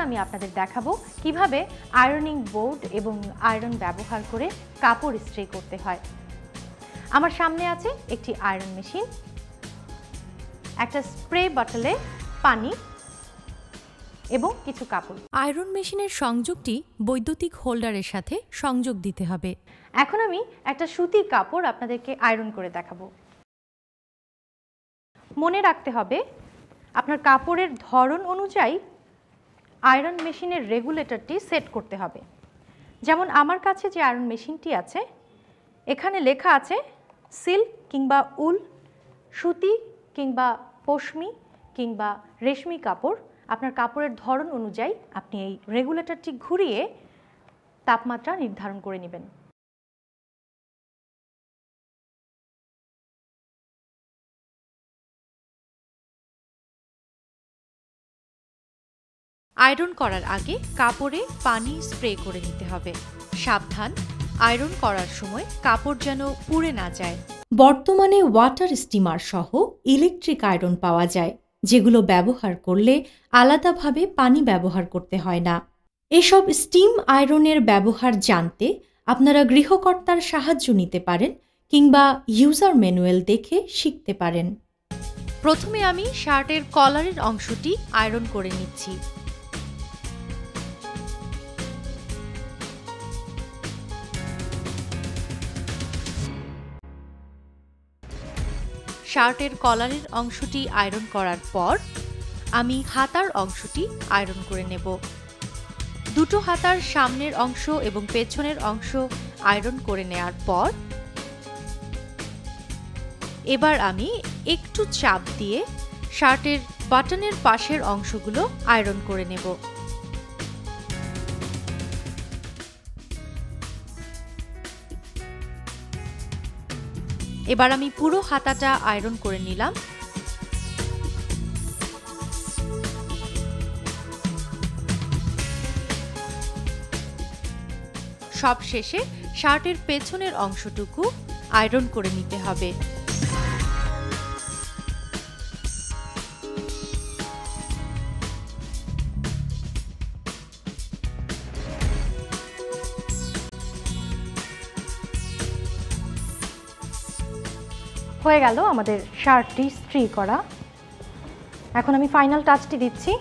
আমি আপনাদের দেখাবো কীভাবে আয়রনিং বোর্ড এবং আয়রন ব্যবহার করে কাপড় ইস্ত্রি করতে হয়। আমার সামনে আছে একটি আয়রন মেশিন একটা স্প্রে বটলে পানি এবং কিছু কাপড়। আয়রন মেশিনের সংযোগটি বৈদ্যুতিক হোল্ডারের সাথে সংযোগ দিতে হবে। এখন আমি একটা সুতির কাপড় আপনাদেরকে আয়রন করে দেখাবো। মনে রাখতে হবে আপনার কাপড়ের ধরন অনুযায়ী আয়রন মেশিনের রেগুলেটরটি সেট করতে হবে। যেমন আমার কাছে যে আয়রন মেশিনটি আছে, এখানে লেখা আছে, সিল্ক কিংবা উল, সুতি কিংবা পশমি কিংবা রেশমি কাপড়, আপনার কাপড়ের ধরন অনুযায়ী আপনি এই রেগুলেটরটি ঘুরিয়ে তাপমাত্রা নির্ধারণ করে নেবেন। আয়রন করার আগে কাপড়ে পানি স্প্রে করে নিতে হবে। সাবধান আয়রন করার সময় কাপড় যেন পুড়ে না যায়। বর্তমানে ওয়াটার স্টিমার সহ ইলেকট্রিক আয়রন পাওয়া যায় যেগুলো ব্যবহার করলে আলাদাভাবে পানি ব্যবহার করতে হয় না। এসব স্টিম আয়রনের ব্যবহার জানতে আপনারা গৃহকর্তার সাহায্য নিতে পারেন কিংবা ইউজার ম্যানুয়াল দেখে শিখতে পারেন। প্রথমে আমি শার্টের কলারের অংশটি আয়রন করে নিচ্ছি। শার্টের কলারের অংশটি আয়রন করার পর আমি হাতার অংশটি আয়রন করে নেব। দুটো হাতার সামনের অংশ এবং পেছনের অংশ আয়রন করে নেয়ার পর এবার আমি একটু চাপ দিয়ে শার্টের বাটনের পাশের অংশগুলো আয়রন করে নেব। এবার আমি পুরো হাতাটা আয়রন করে নিলাম। সব শেষে শার্টের পেছনের অংশটুকু আয়রন করে নিতে হবে। হয়ে গেল আমাদের শার্টটি স্ট্রি করা। এখন আমি ফাইনাল টাচটি দিচ্ছি।